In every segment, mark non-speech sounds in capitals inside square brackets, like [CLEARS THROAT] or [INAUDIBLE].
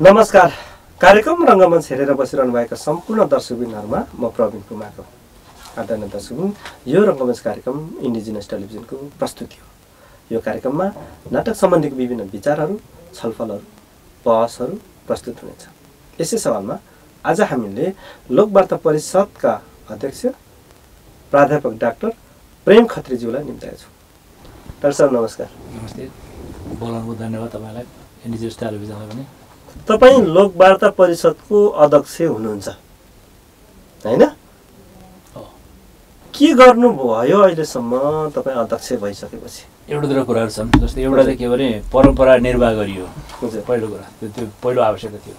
नमस्कार। कार्यक्रम रङ्गमञ्च हेरेर बसिरहनु भएका सम्पूर्ण दर्शकबिनहरूमा म प्रवीण कुमारको आदरणीय दर्शकबिन। यो रङ्गमञ्च कार्यक्रम इन्डिजिनस टेलिभिजनको प्रस्तुति हो। यो कार्यक्रममा नाटक सम्बन्धीको विभिन्न विचारहरू छलफलहरू बहसहरू प्रस्तुत हुनेछ। यसै सवालमा आज हामीले लोकवार्ता परिषदका अध्यक्ष प्राध्यापक डाक्टर प्रेम खत्रीज्यूलाई निम्ताएका छौँ। डाक्टर साहब नमस्कार। नमस्ते। बोलाउनुको धन्यवाद तपाईँलाई। इन्डिजियस टेलिभिजनलाई पनि। तपाईँ लोकवार्ता परिषदको अध्यक्ष हुनुहुन्छ। होइन। के गर्नुभयो अहिलेसम्म तपाईँ अध्यक्ष भइसकेपछि? एउटा दुईवटा कुराहरू छन्। जस्तै एउटा चाहिँ के भने परम्परा निर्वाह गरियो। पहिलो कुरा त्यो त्यो पहिलो आवश्यकता थियो।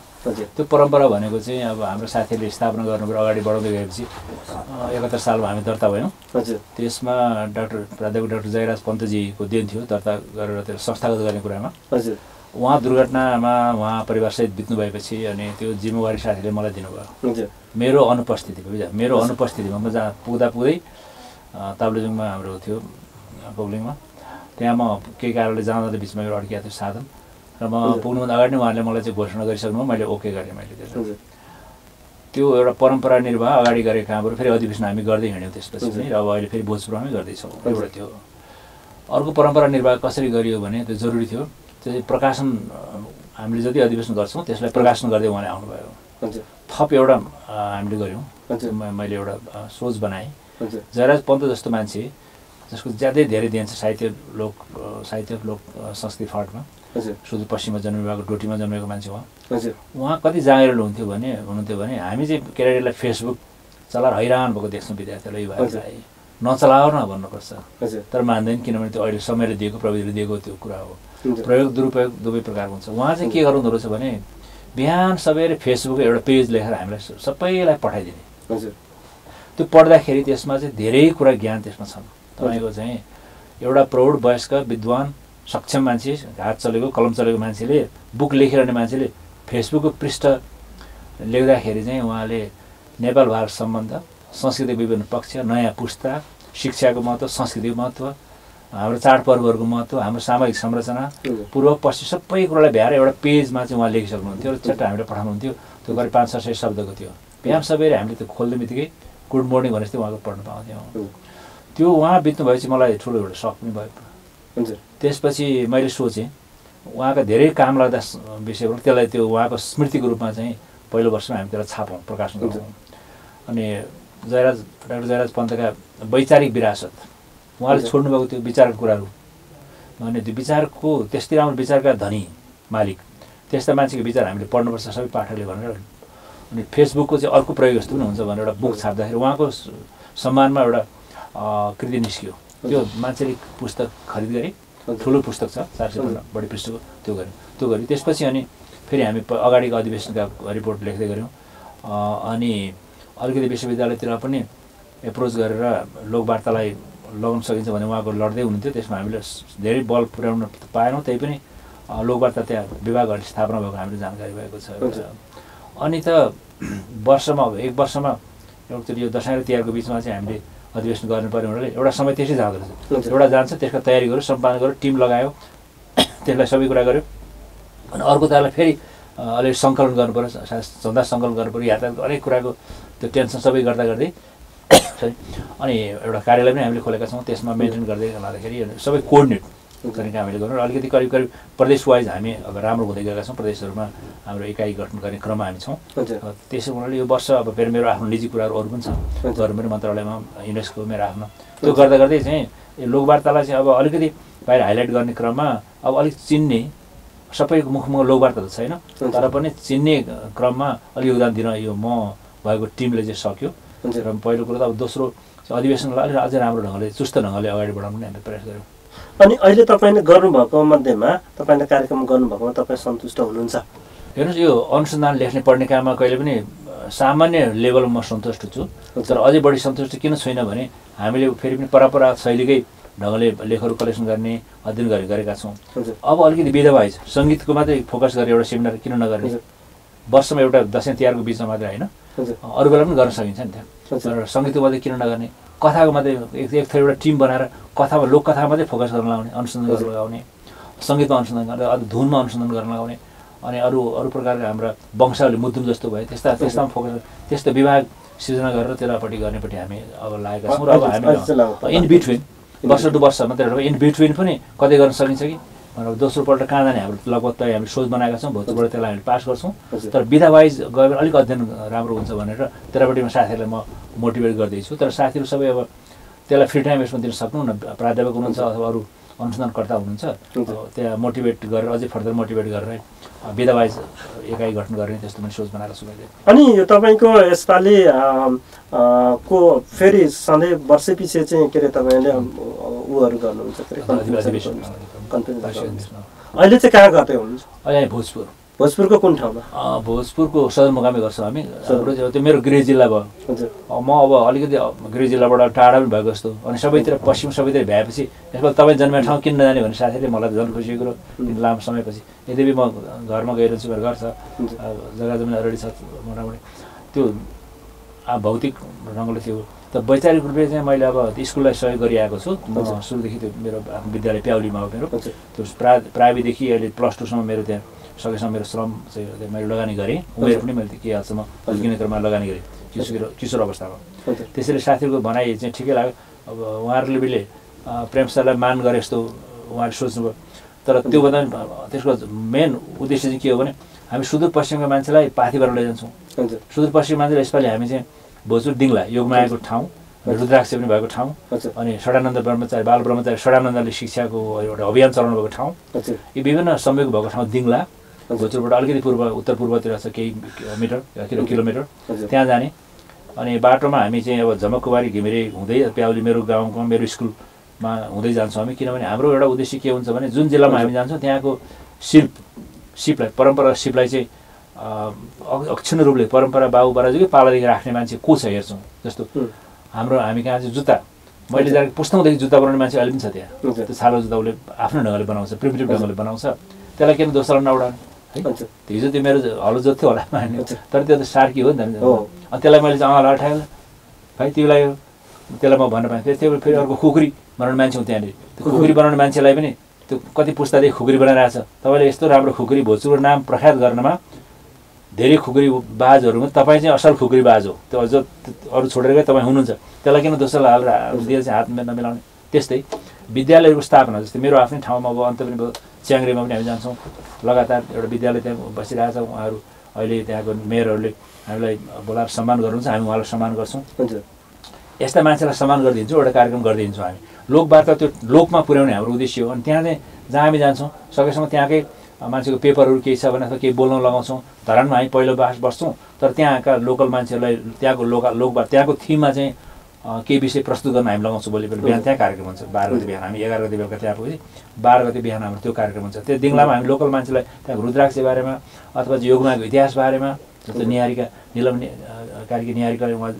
त्यो परम्परा भनेको चाहिँ अब हाम्रो साथीहरूले स्थापना गर्नुको अगाडि बढाउँदै गएपछि एकात्तर सालमा हामी दर्ता भयौँ। त्यसमा डाक्टर प्राध्यापक डाक्टर जयराज पन्तजीको देन थियो दर्ता गरेर त्यो संस्थागत गर्ने कुरामा। हजुर। उहाँ दुर्घटनामा उहाँ परिवारसहित बित्नु भएपछि अनि त्यो जिम्मेवारी साथीले मलाई दिनुभयो। मेरो अनुपस्थितिमा बुझ्यो? मेरो अनुपस्थितिमा म जहाँ पुग्दा पुग्दै अँ, ताप्लेजुङमा हाम्रो थियो पोगलिङमा त्यहाँ म केही कारणले जाँदा बिचमा मेरो अड्किएको थियो साधन। र म। पुग्नुभन्दा अगाडि नै उहाँले मलाई चाहिँ घोषणा गरिसक्नु मैले ओके गरेँ मैले त्यसलाई त्यो एउटा परम्परा निर्वाह अगाडि गरेको कामहरू फेरि अधिवेशन हामी गर्दै हिँड्यौँ त्यसपछि। पनि र अब अहिले फेरि भोजपुरमै गर्दैछौँ। एउटा त्यो। अर्को परम्परा निर्वाह कसरी गरियो भने त्यो जरुरी थियो। त्यो चाहिँ प्रकाशन हामीले जति अधिवेशन गर्छौँ त्यसलाई प्रकाशन गर्दै उहाँले आउनुभयो। थप एउटा हामीले गऱ्यौँ। मैले एउटा सोच बनाएँ। जयराज पन्त जस्तो मान्छे जसको ज्यादै धेरै देन छ साहित्य लोक साहित्य लोक संस्कृति हजुर सुदूरपश्चिममा जन्मिरहेको डोटीमा जन्मेको मान्छे उहाँ उहाँ कति जाँगेरल हुन्थ्यो भने हुनुहुन्थ्यो भने हामी चाहिँ केटाकेटीलाई फेसबुक चलाएर हैरान भएको देख्छौँ विद्यार्थीलाई यो हजुर। भाइलाई नचलाओ न भन्नुपर्छ। तर मान्दैन किनभने त्यो अहिले समयले दिएको प्रविधिले दिएको त्यो कुरा हो। प्रयोग दुरुपयोग दुवै प्रकारको हुन्छ उहाँ चाहिँ के गर्नुहुँदो रहेछ भने बिहान सबैले फेसबुक एउटा पेज लेखेर हामीलाई सबैलाई पठाइदिने हजुर त्यो पढ्दाखेरि त्यसमा चाहिँ धेरै कुरा ज्ञान त्यसमा छन् तपाईँको चाहिँ एउटा प्रौढ वयस्क विद्वान सक्षम मान्छे हात चलेको कलम चलेको मान्छेले बुक लेखिरहने मान्छेले फेसबुकको पृष्ठ लेख्दाखेरि चाहिँ उहाँले नेपाल भारत सम्बन्ध संस्कृतिको विभिन्न पक्ष नयाँ पुस्ता शिक्षाको महत्त्व संस्कृतिको महत्त्व हाम्रो चाडपर्वहरूको महत्त्व हाम्रो सामाजिक संरचना पूर्व पश्चिम सबै कुरालाई भ्याएर एउटा पेजमा चाहिँ उहाँ लेखिसक्नुहुन्थ्यो र चट्ट हामीले पठाउनुहुन्थ्यो। त्यो करिब पाँच छ सय शब्दको थियो। बिहान सबैले हामीले त्यो खोल्ने बित्तिकै गुड मर्निङ भनेपछि चाहिँ उहाँको पढ्न पाउँथ्यौँ। त्यो उहाँ बित्नु भएपछि मलाई ठुलो एउटा सक पनि भयो। त्यसपछि मैले सोचेँ उहाँका धेरै काम लाग्दा विषयहरू त्यसलाई त्यो उहाँको स्मृतिको रूपमा चाहिँ पहिलो वर्षमा हामी त्यसलाई छापौँ प्रकाशन गरौँ अनि जयराज डाक्टर जयराज पन्तका वैचारिक विरासत। उहाँले। छोड्नुभएको त्यो विचारको कुराहरू। अनि त्यो विचारको त्यस्तै राम्रो विचारका धनी मालिक त्यस्ता मान्छेको विचार हामीले पढ्नुपर्छ सबै पाठकले भनेर। अनि फेसबुकको चाहिँ अर्को प्रयोग जस्तो पनि हुन्छ भनेर एउटा बुक छाप्दाखेरि उहाँको सम्मानमा एउटा कृति निस्कियो। त्यो मान्छेले पुस्तक खरिद गरे। ठुलो पुस्तक छ चार सय हजुर। बढी पृष्ठको त्यो गऱ्यौँ त्यो गऱ्यो त्यसपछि अनि फेरि हामी अगाडिको अधिवेशनका रिपोर्ट लेख्दै गऱ्यौँ। अनि अलिकति विश्वविद्यालयतिर पनि एप्रोच गरेर लोकवार्तालाई लगाउन सकिन्छ भने उहाँको लड्दै हुनुहुन्थ्यो त्यसमा हामीले धेरै बल पुर्याउन पाएनौँ त्यही पनि लोकवार्ता त्यहाँ विभागहरूले स्थापना भएको हामीले जानकारी भएको छ। अनि त [CLEARS THROAT] वर्षमा एक वर्षमा एकचोटि यो दसैँ र तिहारको बिचमा चाहिँ हामीले अधिवेशन गर्नुपर्ने हुनाले एउटा समय त्यसै जाँदो रहेछ। एउटा जान्छ त्यसको तयारी गर्यो सम्पादन गर्यो टिम लगायो [CLEARS THROAT] त्यसलाई सबै कुरा गर्यो अनि अर्को तालाई फेरि अलिक सङ्कलन गर्नु पऱ्यो सायद सङ्कलन गर्नु पऱ्यो यातायातको अनेक कुराको त्यो टेन्सन सबै गर्दा गर्दै [COUGHS] अनि एउटा कार्यालय पनि हामीले खोलेका छौँ। त्यसमा मेन्टेन गर्दै लाँदाखेरि सबै कोअर्डिनेट गर्ने काम हामीले गर्नु। र अलिकति करिब करिब प्रदेश वाइज हामी अब राम्रो हुँदै गएका छौँ। प्रदेशहरूमा हाम्रो इकाइ गठन गर्ने क्रममा हामी छौँ। त्यसो हुनाले यो वर्ष अब फेरि मेरो आफ्नो निजी कुराहरू अरू पनि छ। गभर्मेन्ट मन्त्रालयमा युनेस्को मेरो आफ्नो। त्यो गर्दा गर्दै चाहिँ यो लोकवार्तालाई चाहिँ अब अलिकति बाहिर हाइलाइट गर्ने क्रममा अब अलिक चिन्ने सबैको मुखमा लोकवार्ता त छैन। तर पनि चिन्ने क्रममा अलिक योगदान दिन यो म भएको टिमले चाहिँ सक्यो। हजुर र पहिलो कुरो त अब दोस्रो चाहिँ अधिवेशनलाई अलिक अझै राम्रो ढङ्गले चुस्त ढङ्गले अगाडि बढाउनु पनि हामीले प्रयास गऱ्यौँ अनि अहिले तपाईँले गर्नुभएको मध्येमा तपाईँले कार्यक्रम गर्नुभएकोमा तपाईँ सन्तुष्ट हुनुहुन्छ? हेर्नुहोस् यो अनुसन्धान लेख्ने पढ्ने काममा कहिले पनि सामान्य लेभलमा म सन्तुष्ट छु। तर अझै बढी सन्तुष्ट किन छैन भने हामीले फेरि पनि परम्परा शैलीकै ढङ्गले लेखहरू कलेक्सन गर्ने अध्ययन गरे गरेका छौँ। अब अलिकति विधवाइज सङ्गीतको मात्रै फोकस गरेर एउटा सेमिनार किन नगर्ने? वर्षमा एउटा दसैँ तिहारको बिचमा मात्रै होइन। अरू बेला पनि गर्न सकिन्छ नि त्यहाँ हजुर। तर सङ्गीतको मात्रै किन नगर्ने? कथाको मात्रै एक एक थरी एउटा टिम बनाएर कथामा लोककथामा मात्रै फोकस गर्न लगाउने अनुसन्धान गर्न लगाउने सङ्गीतमा अनुसन्धान गरेर अझ धुनमा अनुसन्धान गर्न लगाउने अनि अरू अरू प्रकारका हाम्रा वंशावली मुद्दुम जस्तो भयो त्यस्ता त्यस्तामा फोकस त्यस्तो विभाग सिर्जना गरेर त्यसलापट्टि गर्नेपट्टि हामी अब लागेका छौँ। र अब हामी इन बिट्विन वर्ष टु वर्ष मात्रै इन बिट्विन पनि कतै गर्न सकिन्छ कि? र दोस्रोपल्ट कहाँ जाने हाम्रो लगभग त हामीले सोच बनाएका छौँ भोजपुरबाट त्यसलाई हामीले पास गर्छौँ। तर विधा वाइज गयो भने अलिक अध्ययन राम्रो हुन्छ भनेर त्यतापट्टिमा साथीहरूलाई म मोटिभेट गर्दैछु। तर साथीहरू सबै अब त्यसलाई फ्री टाइम यसमा दिन सक्नु न प्राध्यापक हुनुहुन्छ अथवा अरू अनुसन्धानकर्ता हुनुहुन्छ। त्यहाँ मोटिभेट गरेर अझै फर्दर मोटिभेट गरेर विधावाइज एकाइ गठन गर्ने त्यस्तो पनि सोच बनाएर छु मैले अनि यो तपाईँको यसपालि को फेरि सधैँ वर्षै पछि चाहिँ के अरे तपाईँले उहरू गर्नुहुन्छ। अहिले चाहिँ कहाँ गर्दै हुनुहुन्छ? अहिले भोजपुर। भोजपुरको कुन ठाउँमा? भोजपुरको सदरमुकामै गर्छौँ हामी। हाम्रो त्यो मेरो गृह जिल्ला भयो। म अब अलिकति गृह जिल्लाबाट टाढा पनि भएको जस्तो। अनि सबैतिर पश्चिम सबैतिर भ्याएपछि यसमा तपाईँ जन्मेर ठाउँ किन्न जाने भन्ने साथीले मलाई झन् खुसी कुरो। लामो समयपछि। यद्यपि म घरमा गइरहन्छु मेरो घर छ जग्गा जमिन अलरेडी छ मोटामोटी। त्यो भौतिक ढङ्गले थियो त वैचारिक रूपले चाहिँ मैले अब स्कुललाई सहयोग गरिआएको छु। म सुरुदेखि त्यो मेरो विद्यालय प्याउलीमा हो मेरो। त्यो प्रा प्राविदेखि अहिले प्लस टूसम्म मेरो त्यहाँ सकेसम्म मेरो श्रम चाहिँ मैले लगानी गरेँ। उमेर पनि मैले केही हदसम्म हुर्किने क्रममा लगानी गरेँ। किशोर किशोर अवस्थामा। त्यसैले साथीहरूको भनाइ चाहिँ ठिकै लाग्यो। अब उहाँहरूले प्रेमसालाई मान गरे जस्तो उहाँले सोच्नुभयो। तर त्योभन्दा त्यसको मेन उद्देश्य चाहिँ के हो भने हामी सुदूरपश्चिमका मान्छेलाई पाथिबाट लैजान्छौँ। सुदूरपश्चिम मान्छेलाई यसपालि हामी चाहिँ भोजपुर दिङ्ला योगमायाको ठाउँ रुद्राक्ष पनि भएको ठाउँ अनि षडानन्द ब्रह्मचारी बाल ब्रह्मचारी षडानन्दले शिक्षाको एउटा अभियान चलाउनु भएको ठाउँ। यी विभिन्न संयोग भएको ठाउँ दिङ्ला भोजपुरबाट अलिकति पूर्व उत्तर पूर्वतिर छ केही मिटर किलो किलोमिटर। त्यहाँ जाने। अनि बाटोमा हामी चाहिँ अब झमककुमारी घिमिरे हुँदै प्याउली मेरो गाउँको मेरो स्कुलमा हुँदै जान्छौँ हामी। किनभने हाम्रो एउटा उद्देश्य के हुन्छ भने जुन जिल्लामा हामी जान्छौँ त्यहाँको शिल्प सिपलाई परम्परा सिपलाई चाहिँ अक्षण रूपले परम्परा बाबु बराजुकै पालादेखि राख्ने मान्छे को छ हेर्छौँ। जस्तो हाम्रो हामी कहाँ चाहिँ जुत्ता मैले जाने पुस्ताउँदेखि जुत्ता बनाउने मान्छे अहिले पनि छ त्यहाँ। त्यो छालो जुत्ता उसले आफ्नो ढङ्गले बनाउँछ प्रिमिटिभ ढङ्गले बनाउँछ। त्यसलाई किन दोस्रो नउडाउने हिजो त्यो मेरो हलो जोत्थ्यो होला मान्यो। तर त्यो त सार्की हो नि त अनि त्यसलाई मैले चाहिँ अँगालो अठाएँ भाइ तिमीलाई त्यसलाई म भन्न पाएँ त्यो फेरि अर्को खुकुरी बनाउने मान्छे हो त्यहाँनिर। त्यो खुकुरी। बनाउने मान्छेलाई पनि त्यो कति पुस्तादेखि खुकुरी बनाइरहेछ तपाईँले यस्तो राम्रो खुकुरी भोजपुरको नाम प्रख्यात गर्नमा धेरै खुकुरी बाजहरूमा तपाईँ चाहिँ असल खुकुरी बाज हो। त्यो अझ अरू छोडेर गए तपाईँ हुनुहुन्छ। त्यसलाई किन दोस्रो हालेर दिएर चाहिँ हात नमिलाउने? त्यस्तै। विद्यालयहरूको स्थापना जस्तै मेरो आफ्नै ठाउँमा अब अन्त पनि भयो च्याङ्ग्रेमा पनि हामी जान्छौँ। लगातार एउटा विद्यालय त्यहाँ बसिरहेछ उहाँहरू अहिले त्यहाँको मेयरहरूले हामीलाई बोलाएर सम्मान गर्नुहुन्छ। हामी उहाँलाई सम्मान गर्छौँ। यस्ता मान्छेलाई सम्मान गरिदिन्छौँ एउटा कार्यक्रम गरिदिन्छौँ हामी। लोकवार्ता त्यो लोकमा पुर्याउने हाम्रो उद्देश्य हो। अनि त्यहाँ चाहिँ जहाँ हामी जान्छौँ सकेसम्म त्यहाँकै मान्छेको पेपरहरू केही छ भने अथवा केही बोल्न लगाउँछौँ। धरानमा हामी पहिलो बास बस्छौँ। तर त्यहाँका लोकल मान्छेहरूलाई त्यहाँको लोकल लोकवार त्यहाँको थिममा चाहिँ केही विषय प्रस्तुत गर्न हामी लगाउँछौँ भोलि बिहान त्यहाँ कार्यक्रम हुन्छ। बाह्र गति बिहान। हामी एघार गति बेलुका त्यहाँ पुगेँ बाह्र गति बिहान हाम्रो त्यो कार्यक्रम हुन्छ। त्यो दिङलामा हामी लोकल मान्छेलाई त्यहाँ रुद्राक्ष बारेमा अथवा योगमाको इतिहास बारेमा जस्तो निहारीका निलम कार्की निहारीका उहाँ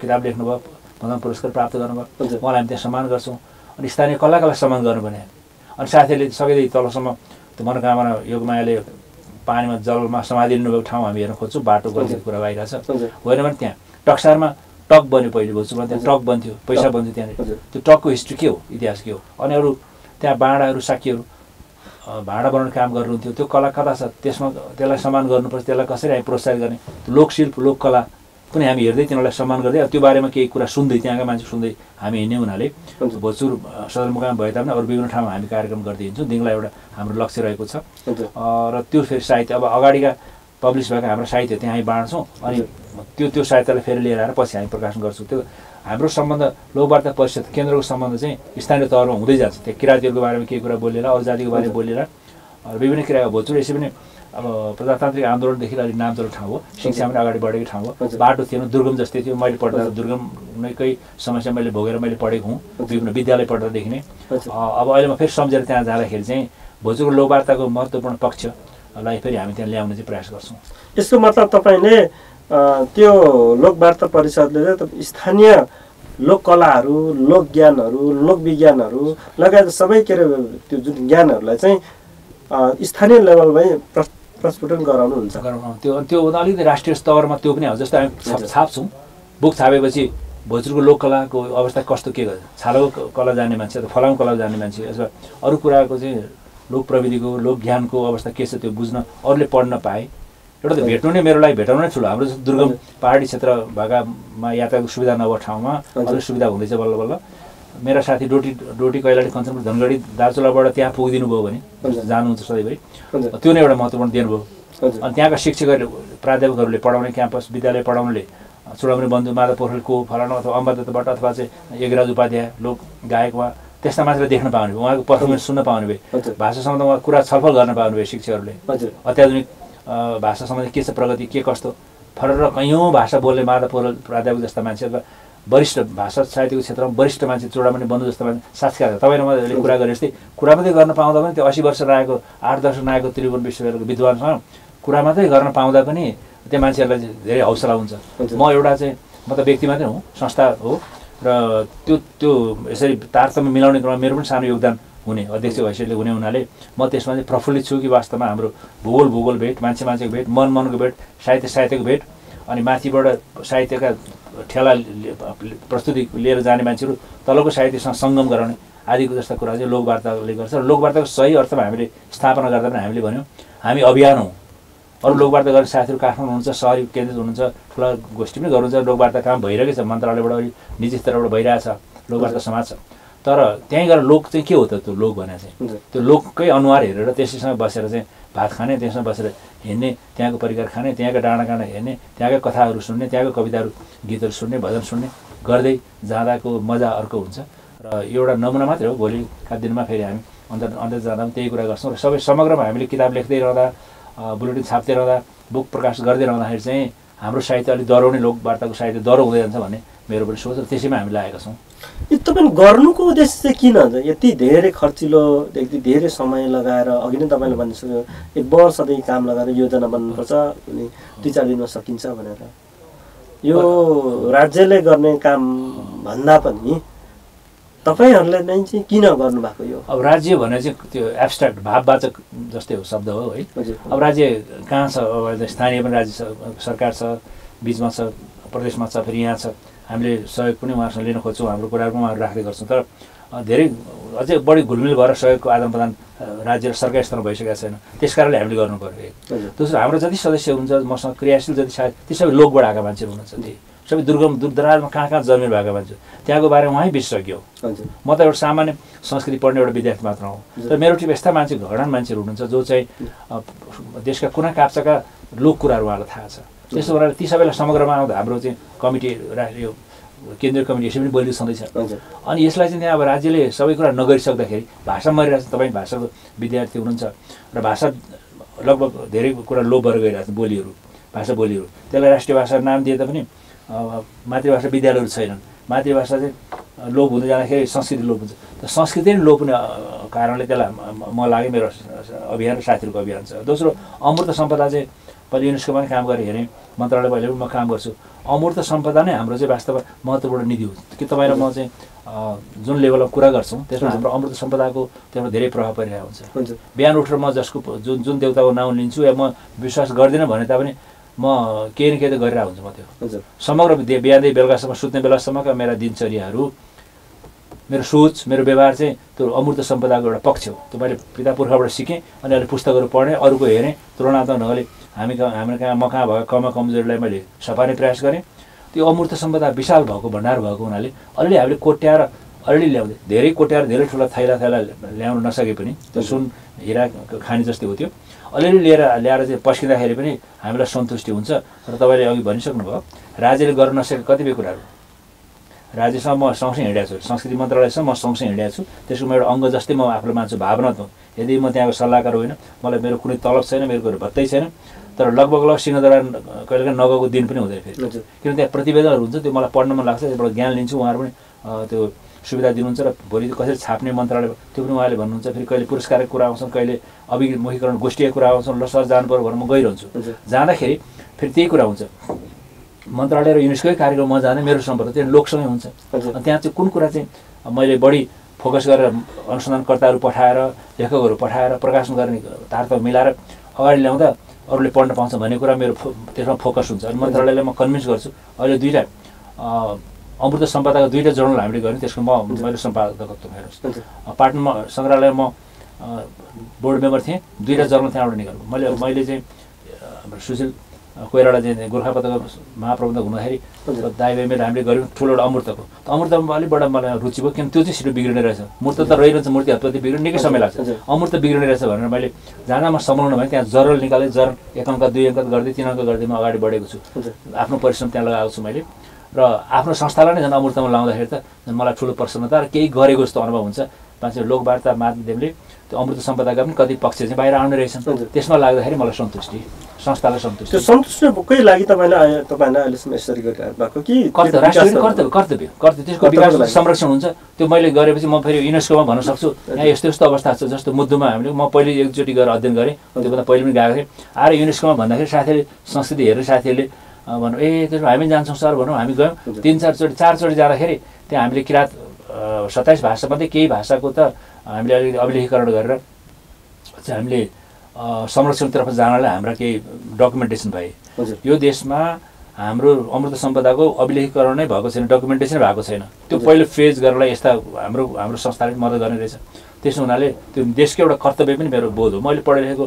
किताब लेख्नुभयो पद्म पुरस्कार प्राप्त गर्नुभयो। उहाँलाई हामी त्यहाँ सम्मान गर्छौँ। अनि स्थानीय कलाकारलाई सम्मान गर्नुपर्ने अनि साथीहरूले सकेदेखि तलसम्म त्यो मनोकामना योगमायाले पानीमा जलमा समाधि लिनुभएको ठाउँ हामी हेर्न खोज्छौँ। बाटो गर्ने कुरा भइरहेछ। होइन भने त्यहाँ टक्सारमा टक बन्यो पहिले भोजपुरमा त्यहाँ ट्रक बन्थ्यो पैसा बन्थ्यो त्यहाँनिर। त्यो ट्रकको हिस्ट्री के हो? इतिहास के हो? अनि अरू त्यहाँ बाँडाहरू साखीहरू भाँडा बनाउने काम गर्नुहुन्थ्यो। त्यो कला कता छ? त्यसमा त्यसलाई सम्मान गर्नुपर्छ त्यसलाई कसरी हामी प्रोत्साहित गर्ने? लोकशिल्प लोककला पनि हामी हेर्दै तिनीहरूलाई सम्मान गर्दै अब त्यो बारेमा केही कुरा सुन्दै त्यहाँका मान्छे सुन्दै हामी हिँड्ने हुनाले भोजपुर सदरमुकाम भए तापनि अरू विभिन्न ठाउँमा हामी कार्यक्रम गर्दै हिँड्छौँ। दिङलाई एउटा हाम्रो लक्ष्य रहेको छ। र त्यो फेरि साहित्य अब अगाडिका पब्लिस भएको हाम्रो साहित्य त्यहाँ हामी बाँड्छौँ। अनि त्यो त्यो साहित्यलाई फेरि लिएर आएर पछि हामी प्रकाशन गर्छौँ। त्यो हाम्रो सम्बन्ध लोकवार्ता परिषद केन्द्रको सम्बन्ध चाहिँ स्थानीय तहमा हुँदै जान्छ। त्यो किराँतीहरूको बारेमा केही कुरा बोलेर अरू जातिको बारेमा बोलेर विभिन्न क्रिया भोजपुर यसै पनि अब प्रजातान्त्रिक आन्दोलनदेखि अलिक नामचलो ठाउँ हो। शिक्षा पनि अगाडि बढेको ठाउँ हो। बाटो थिएन दुर्गम जस्तै थियो। मैले पढ्दा दुर्गमकै समस्या मैले भोगेर मैले पढेको हुँ। विभिन्न विद्यालय पढ्दादेखि नै। अब अहिले म फेरि सम्झेर त्यहाँ जाँदाखेरि चाहिँ भोजपुरको लोकवार्ताको महत्त्वपूर्ण पक्षलाई फेरि हामी त्यहाँ ल्याउने चाहिँ प्रयास गर्छौँ। यसको मतलब तपाईँले त्यो लोकवार्ता परिषदले चाहिँ स्थानीय लोककलाहरू लोकज्ञानहरू लोकविज्ञानहरू लगायत सबै के अरे त्यो जुन ज्ञानहरूलाई चाहिँ स्थानीय लेभलमै प्रस्फुटन गराउनुहुन्छ। त्यो त्यो अलिकति राष्ट्रिय स्तरमा त्यो पनि जस्तो हामी छाप्छौँ बुक छापेपछि भोजपुरको लोककलाको अवस्था कस्तो के गर्छ? छालाको कला जान्ने मान्छे अथवा फलामको कला जान्ने मान्छे अथवा अरू कुराको चाहिँ लोक प्रविधिको लोक ज्ञानको अवस्था के छ त्यो बुझ्न अरूले पढ्न पाए। एउटा त भेट्नु नै मेरो लागि भेटाउनु नै ठुलो। हाम्रो जस्तो दुर्गम पहाडी क्षेत्र भएकामा यातायातको सुविधा नभएको ठाउँमा अलिक सुविधा हुँदैछ बल्ल बल्ल। मेरा साथी डोटी डोटी कैलाली कञ्चनपुर धनगढी दार्चुलाबाट त्यहाँ पुगिदिनु भयो भने। जानुहुन्छ सधैँभरि। त्यो नै एउटा महत्त्वपूर्ण देन भयो। हजुर। अनि त्यहाँका शिक्षकहरूले प्राध्यापकहरूले पढाउने क्याम्पस विद्यालय पढाउनेले चुडामणि बन्धु माधव पोखरेलको फलानु अथवा अम्बादत्तबाट अथवा चाहिँ यज्ञराज उपाध्याय लोक गायकमा त्यस्ता मान्छेलाई देख्न पाउने भयो उहाँको पर्फर्मेन्स सुन्न पाउने हजुर। भाषा सम्बन्धमा उहाँ कुरा छलफल गर्न पाउने भए शिक्षकहरूले अत्याधुनिक भाषा सम्बन्धी के छ प्रगति के कस्तो? फरक कैयौँ भाषा बोल्ने माधव प्राध्यापक जस्ता मान्छे अथवा वरिष्ठ भाषा साहित्यको क्षेत्रमा वरिष्ठ मान्छे चुडामणि बन्धु जस्ता मान्छे साक्षात्कार तपाईँ र मैले कुरा गरे जस्तै कुरा मात्रै गर्न पाउँदा पनि त्यो असी वर्ष नआएको आठ दर्शन नआएको त्रिभुवन विश्वविद्यालयको विद्वानसँग कुरा मात्रै गर्न पाउँदा पनि त्यो मान्छेहरूलाई धेरै हौसला हुन्छ। म एउटा चाहिँ म त व्यक्ति मात्रै हुँ संस्था हो। र त्यो त्यो यसरी तारतम्य मिलाउने क्रममा मेरो पनि सानो योगदान हुने अध्यक्ष हैसियतले हुने हुनाले म त्यसमा चाहिँ प्रफुल्लित छु कि वास्तवमा हाम्रो भूगोल भूगोल भेट मान्छे मान्छेको भेट मन मनको भेट साहित्य साहित्यको भेट अनि माथिबाट साहित्यका ठेला प्रस्तुति लिएर जाने मान्छेहरू तलको साहित्यसँग सङ्गम गराउने आदिको जस्ता कुरा चाहिँ लोकवार्ताले गर्छ। र लोकवार्ताको सही अर्थमा हामीले स्थापना गर्दा पनि हामीले भन्यौँ हामी अभियान हौँ। अरू लोकवार्ता गर्ने साथीहरू काठमाडौँ हुनुहुन्छ सहरी केन्द्रित हुनुहुन्छ ठुला गोष्ठी पनि गर्नुहुन्छ। लोकवार्ता काम भइरहेकै छ मन्त्रालयबाट अलि निजी स्तरबाट भइरहेछ लोकवार्ता समाज छ। तर त्यहीँ गएर लोक चाहिँ के हो त त्यो लोक भने चाहिँ? त्यो लोककै अनुहार हेरेर त्यसैसँग बसेर चाहिँ भात खाने त्यसमा बसेर हिँड्ने त्यहाँको परिकार खाने त्यहाँका डाँडा काँडा हेर्ने त्यहाँका कथाहरू सुन्ने त्यहाँको कविताहरू गीतहरू सुन्ने भजन सुन्ने गर्दै जाँदाको मजा अर्को हुन्छ। र एउटा नमुना मात्रै हो भोलिका दिनमा फेरि हामी अन्त अन्त जाँदा पनि त्यही कुरा गर्छौँ। र सबै समग्रमा हामीले किताब लेख्दै रहँदा बुलेटिन छाप्दै रहँदा बुक प्रकाश गर्दै रहँदाखेरि चाहिँ हाम्रो साहित्य अलिक डराउने लोकवार्ताको साहित्य डह्रो हुँदै जान्छ भन्ने मेरो पनि सोच र त्यसैमा हामी लागेका छौँ। यो तपाईँ गर्नुको उद्देश्य चाहिँ किन हुन्छ? यति धेरै खर्चिलो यति धेरै समय लगाएर अघि नै तपाईँले भनिसक्यो एक वर्षदेखि काम लगाएर योजना बन्नुपर्छ अनि दुई चार दिनमा सकिन्छ भनेर। यो राज्यले गर्ने काम भन्दा पनि तपाईँहरूले नै चाहिँ किन गर्नुभएको यो? अब राज्य भने चाहिँ त्यो एब्स्ट्राक्ट भाववाचक जस्तै हो शब्द हो है। अब राज्य कहाँ छ? अब स्थानीय पनि राज्य सरकार छ बिचमा छ प्रदेशमा छ फेरि यहाँ छ। हामीले सहयोग पनि उहाँहरूसँग लिन खोज्छौँ हाम्रो कुराहरू पनि उहाँहरू राख्दै गर्छौँ तर धेरै अझै बढी घुलमिल भएर सहयोगको आदान प्रदान राज्य र सरकारी स्तरमा भइसकेको छैन। त्यस कारणले हामीले गर्नु पऱ्यो दोस्रो हाम्रो जति सदस्य हुनुहुन्छ मसँग क्रियाशील जति साथी ती सबै लोकबाट आएका मान्छेहरू हुनुहुन्छ ती सबै दुर्गम दूरदराजमा कहाँ कहाँ जन्मिनु भएका मान्छे। त्यहाँको बारेमा उहाँ हो म त एउटा सामान्य संस्कृति पढ्ने एउटा विद्यार्थी मात्र हो। तर मेरो टिम यस्ता मान्छे घडान मान्छेहरू हुनुहुन्छ जो चाहिँ देशका कुना काप्चाका लोक कुराहरू उहाँलाई थाहा छ। त्यसो गरेर ती सबैलाई समग्रमा आउँदा हाम्रो चाहिँ कमिटी यो केन्द्रीय कमिटी यसरी पनि छँदैछ हजुर। अनि यसलाई चाहिँ त्यहाँ अब राज्यले सबै कुरा नगरिसक्दाखेरि भाषा मरिरहेको छ। तपाईँ भाषाको विद्यार्थी हुनुहुन्छ र भाषा लगभग धेरै कुरा लोप भएर गइरहेको छ बोलीहरू भाषा बोलीहरू। त्यसलाई राष्ट्रिय भाषा नाम दिए तापनि मातृभाषा विद्यालयहरू छैनन्। मातृभाषा चाहिँ लोप हुँदै जाँदाखेरि संस्कृति लोप हुन्छ। त संस्कृति नै लोप हुने कारणले त्यसलाई म- लाग्यो मेरो अभियान साथीहरूको अभियान छ। दोस्रो अमूर्त सम्पदा चाहिँ पहिले युनेस्कोमा पनि काम गरेँ हेरेँ मन्त्रालय अहिले पनि म काम गर्छु अमूर्त सम्पदा नै हाम्रो चाहिँ वास्तवमा महत्त्वपूर्ण निधि हो। कि तपाईँ र म चाहिँ जुन लेभलमा कुरा गर्छौँ त्यसमा हाम्रो अमृत सम्पदाको त्यसमा धेरै प्रभाव परिरहेको हुन्छ। बिहान उठेर म जसको जुन जुन देउताको नाउँ लिन्छु या म विश्वास गर्दिनँ भने तापनि म केही न केही त गरिरहेको हुन्छु म त्यो। हजुर। समग्र बिहानदेखि बेलुकासम्म सुत्ने बेलासम्मका मेरा दिनचर्याहरू मेरो सोच मेरो व्यवहार चाहिँ त्यो अमूर्त सम्पदाको एउटा पक्ष हो। त्यो मैले पिता पुर्खाबाट सिकेँ अनि अहिले पुस्तकहरू पढेँ अरूको हेरेँ तुलनात्मक ढङ्गले हामी कहाँ हाम्रो कहाँ म कहाँ भएको कमा कमजोरीलाई मैले सपार्ने प्रयास गरेँ। त्यो अमूर्त सम्पदा विशाल भएको भण्डार भएको हुनाले अलिअलि हामीले कोट्याएर अलिअलि ल्याउँदै धेरै कोट्याएर धेरै ठुला थैला थैला ल्याउन नसके पनि त्यो सुन हिरा खाने जस्तै हो त्यो। अलिअलि लिएर ल्याएर चाहिँ पस्किँदाखेरि पनि हामीलाई सन्तुष्टि हुन्छ। र तपाईँले अघि भनिसक्नुभयो राज्यले गर्न नसकेको कतिपय कुराहरू? राज्यसँग म सँगसँगै हिँडेको छु संस्कृति मन्त्रालयसँग म सँगसँगै हिँडेको छु। त्यसको म एउटा अङ्ग जस्तै म आफूलाई मान्छु भावनात्मक यदि म त्यहाँको सल्लाहकार होइन मलाई मेरो कुनै तलब छैन मेरो कुरो भत्तै छैन तर लगभग लगभग सिंहदरा कहिलेकाहीँ नगएको दिन पनि हुँदैन फेरि। हजुर। किन त्यहाँ प्रतिवेदनहरू हुन्छ त्यो मलाई पढ्न मन लाग्छ त्यसबाट ज्ञान लिन्छु उहाँहरू पनि। त्यो सुविधा दिनुहुन्छ र भोलि कसरी छाप्ने मन्त्रालय त्यो पनि उहाँले भन्नुहुन्छ फेरि कहिले पुरस्कारको कुरा आउँछन् कहिले अभिमुखीकरण गोष्ठीको कुरा आउँछन् ल सर जानु पऱ्यो भनेर म गइरहन्छु। जाँदाखेरि फेरि त्यही कुरा हुन्छ। मन्त्रालय र युनेस्कोकै कार्यक्रममा जाँदा मेरो सम्पर्क त्यो लोकसँगै हुन्छ। अनि त्यहाँ चाहिँ कुन कुरा चाहिँ मैले बढी फोकस गरेर अनुसन्धानकर्ताहरू पठाएर लेखकहरू पठाएर प्रकाशन गर्ने तारतम्य मिलाएर अगाडि ल्याउँदा अरूले पढ्न पाउँछ भन्ने कुरा मेरो फो- त्यसमा फोकस हुन्छ। अनि मन्त्रालयलाई म कन्भिन्स गर्छु। अहिले दुईवटा अमृत सम्पदाको दुईवटा जर्नल हामीले गऱ्यौँ त्यसको म मैले सम्पादकत्व मेरो हजुर पाटनमा सङ्ग्रहालय म बोर्ड मेम्बर थिएँ दुईवटा जर्नल त्यहाँबाट निकाल्नु मैले मैले चाहिँ हाम्रो सुशील कोइराला चाहिँ गोर्खापत्रको महाप्रबन्धक हुँदाखेरि। दाइ मेरो हामीले गऱ्यौँ ठुलो एउटा अमृतको। त अमृतमा अलिक बडा मलाई रुचि भयो किन त्यो चाहिँ छिटो बिग्रिने रहेछ। मूर्त त रहिरहन्छ मूर्ति हतपति बिग्रिनु निकै समय लाग्छ। अमृत बिग्रिने रहेछ भनेर मैले जहाँ म सम्झाउनु भयो। त्यहाँ जरल निकालेँ जर एक अङ्क दुई अङ्क गर्दै तिन अङ्क गर्दै म अगाडि बढेको छु। आफ्नो परिश्रम त्यहाँ लगाएको छु मैले। र आफ्नो संस्थालाई नै झन् अमृतमा लाउँदाखेरि त झन् मलाई ठुलो प्रसन्नता र केही गरेको जस्तो अनुभव हुन्छ। मान्छे लोकवार्ता माध्यमले त्यो अमृत सम्पदाका पनि कति पक्ष चाहिँ बाहिर आउने रहेछन्। त्यसमा लाग्दाखेरि मलाई सन्तुष्टि संस्थालाई सन्तुष्टि। सन्तुष्टकै लागि तपाईँले आए- तपाईँले अहिलेसम्म यसरी भएको कि राष्ट्रिय कर्तव्य कर्तव्य। कर्तव्य त्यसको विकास। संरक्षण हुन्छ। त्यो मैले गरेपछि म फेरि युनेस्कोमा भन्न सक्छु। यहाँ यस्तो यस्तो अवस्था छ जस्तो मुद्दुमा हामीले म पहिले एकचोटि गएर अध्ययन गरेँ। त्योभन्दा पहिले पनि गएको थिएँ। आएर युनेस्कोमा भन्दाखेरि साथीहरूले संस्कृति हेरेर साथीहरूले भनौँ ए त्यसो हामी जान्छौँ सर भनौँ हामी गयौँ। तिन चारचोटि चारचोटि जाँदाखेरि त्यहाँ हामीले किराँत सत्ताइस भाषामध्ये केही भाषाको त हामीले अलिकति अभिलेखीकरण गरेर चाहिँ हामीले संरक्षणतर्फ जानलाई हाम्रा केही डकुमेन्टेसन भए। यो देशमा हाम्रो अमृत सम्पदाको अभिलेखीकरण नै भएको छैन डकुमेन्टेसन भएको छैन। त्यो। पहिलो फेज गर्नलाई यस्ता हाम्रो हाम्रो संस्थाले मद्दत गर्ने रहेछ। त्यसो हुनाले त्यो देशको एउटा कर्तव्य पनि मेरो बोध हो। मैले पढिरहेको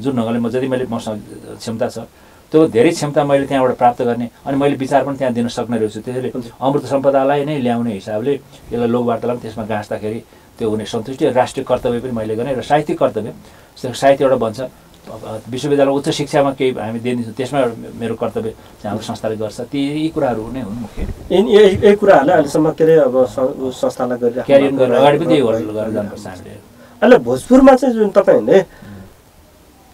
जुन ढङ्गले म जति मैले मसँग क्षमता छ त्यो धेरै क्षमता मैले त्यहाँबाट प्राप्त गर्ने अनि मैले विचार पनि त्यहाँ दिन सक्ने रहेछु। त्यसैले। अमृत सम्पदालाई नै ल्याउने हिसाबले यसलाई लोकवार्तालाई पनि त्यसमा गाँच्दाखेरि त्यो हुने सन्तुष्टि राष्ट्रिय कर्तव्य पनि मैले गरेँ र साहित्यिक कर्तव्य त्यो साहित्य एउटा भन्छ विश्वविद्यालय उच्च शिक्षामा केही हामी दिन्छौँ त्यसमा मेरो कर्तव्य हाम्रो संस्थाले गर्छ। ती यी कुराहरू नै हुन् मुख्य। यही कुराहरूलाई अहिलेसम्म के अरे अब संस्थालाई गरिराख्नु क्यारियर गरेर अगाडि पनि त्यही गरेर जानुपर्छ हामीले अहिले भोजपुरमा चाहिँ जुन तपाईँहरूले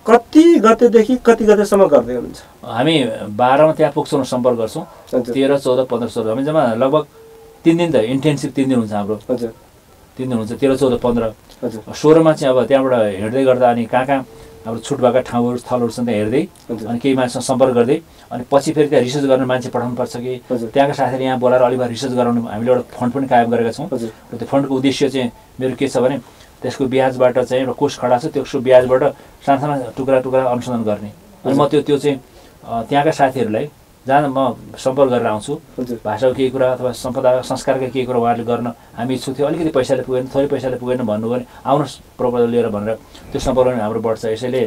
कति गतेदेखि कति गतेसम्म गर्दै हुनुहुन्छ? हामी बाह्रमा त्यहाँ पुग्छौँ सम्पर्क गर्छौँ। तेह्र चौध पन्ध्र सोह्र। हामी जम्मा लगभग तिन दिन त इन्टेन्सिभ तिन दिन हुन्छ हाम्रो। तिन दिन हुन्छ तेह्र चौध पन्ध्र। सोह्रमा चाहिँ अब त्यहाँबाट हिँड्दै गर्दा अनि कहाँ कहाँ हाम्रो छुट भएका ठाउँहरू स्थलहरू छन् त्यहाँ हेर्दै अनि केही मान्छेसँग सम्पर्क गर्दै अनि पछि फेरि त्यहाँ रिसर्च गर्ने मान्छे पठाउनु पर्छ कि। त्यहाँका साथीहरूले यहाँ बोलाएर अलिक रिसर्च गराउनु हामीले एउटा फन्ड पनि कायम गरेका छौँ। र त्यो फन्डको उद्देश्य चाहिँ मेरो के छ भने त्यसको ब्याजबाट चाहिँ एउटा कोष खडा छ त्यसको ब्याजबाट साना साना टुक्रा टुक्रा अनुसन्धान गर्ने। अनि म त्यो त्यो चाहिँ त्यहाँका साथीहरूलाई जहाँ म सम्पर्क गरेर आउँछु भाषाको केही कुरा अथवा सम्पदा संस्कारका केही कुरा उहाँहरूले गर्न हामी इच्छुक थियो अलिकति पैसाले पुगेन थोरै पैसाले पुगेन भन्नुभयो भने आउनुहोस् प्रपोजल लिएर भनेर त्यो सम्पर्क पनि हाम्रो बढ्छ। यसैले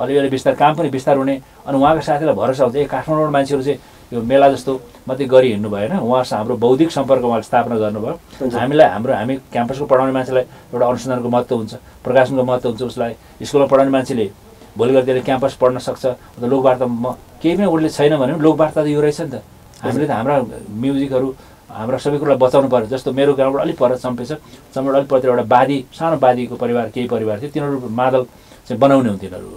अलिअलि बिस्तार काम पनि बिस्तार हुने। अनि उहाँको साथीलाई भरोसा हुन्छ ए काठमाडौँबाट मान्छेहरू चाहिँ यो मेला जस्तो मात्रै गरी हिँड्नु भएन। उहाँसँग हाम्रो बौद्धिक सम्पर्क उहाँले स्थापना गर्नुभयो। हामीलाई हाम्रो हामी क्याम्पसको पढाउने मान्छेलाई एउटा अनुसन्धानको महत्त्व हुन्छ प्रकाशनको महत्त्व हुन्छ उसलाई स्कुलमा पढाउने मान्छेले भोलि गएर त्यसले क्याम्पस पढ्न सक्छ। अन्त लोकवार्ता म केही पनि उसले छैन भने पनि लोकवार्ता त यो रहेछ नि त। हामीले त हाम्रा म्युजिकहरू हाम्रा सबै कुरालाई बचाउनु पर्यो। जस्तो मेरो गाउँबाट अलिक पर चम्पे छ चम्पेबाट अलिक परतिर एउटा बादी सानो बादीको परिवार केही परिवार थियो तिनीहरू मादल चाहिँ बनाउने हुन् तिनीहरू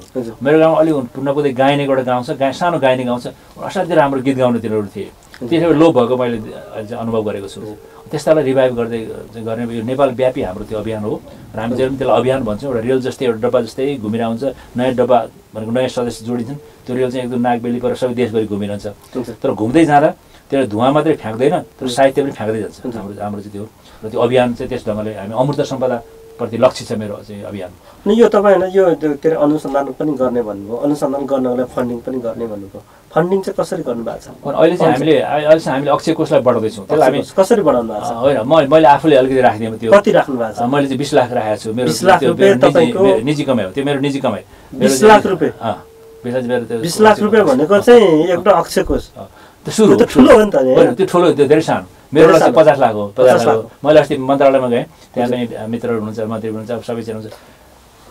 मेरो गाउँमा अलिक नपुग्दै गाइनेको एउटा गाउँ छ गाई सानो गाइने गाउँ छ। असाध्यै राम्रो गीत गाउने तिनीहरू थिए। त्यसरी लोभ भएको मैले अनुभव गरेको छु। त्यस्तालाई रिभाइभ गर्दै गर्ने यो नेपाल व्यापी हाम्रो त्यो अभियान हो। र हामी जहिले पनि त्यसलाई अभियान भन्छौँ। एउटा रेल जस्तै एउटा डब्बा जस्तै घुमिरहेको हुन्छ नयाँ डब्बा भनेको नयाँ सदस्य जोडिन्छन् त्यो रेल चाहिँ एकदम नागबेली पर सबै देशभरि घुमिरहन्छ। तर घुम्दै जाँदा त्यसले धुवा मात्रै फ्याँक्दैन तर साहित्य पनि फ्याँक्दै जान्छ। हाम्रो हाम्रो चाहिँ त्यो र त्यो अभियान चाहिँ त्यस ढङ्गले हामी अमृत सम्पदाप्रति लक्ष्य छ मेरो चाहिँ अभियान। अनि यो तपाईँहरूलाई यो के अरे अनुसन्धान पनि गर्ने भन्नुभयो अनुसन्धान गर्नको लागि फन्डिङ पनि गर्ने भन्नुभयो। फन्डिङ चाहिँ कसरी गर्नुभएको छ? अनि अहिले चाहिँ हामीले अहिलेसम्म हामीले अक्षय कोषलाई बढाउँदैछौँ। त्यसलाई हामी कसरी बढाउनु भएको अँ, होइन म मैले आफूले अलिकति राखिदिएँ छ त्यो कति राख्नु भएको छ? मैले चाहिँ बिस लाख राखेको छु। मेरो 20 लाख रुपियाँ निजी- कमाइ हो। त्यो मेरो निजी कमाइ। 20 लाख रुपियाँ? बिस लाख मेरो त्यो बिस लाख रुपियाँ भनेको चाहिँ एउटा अक्षय कोष। त्यो ठुलो हो नि त होइन त्यो ठुलो त्यो धेरै सानो। मेरो लक्ष्य। पचास लाख हो। पचास 50 लाख हो। मैले अस्ति मन्त्रालयमा गएँ। त्यहाँ पनि मित्रहरू हुनुहुन्छ मन्त्री हुनुहुन्छ सबैजना हुनुहुन्छ।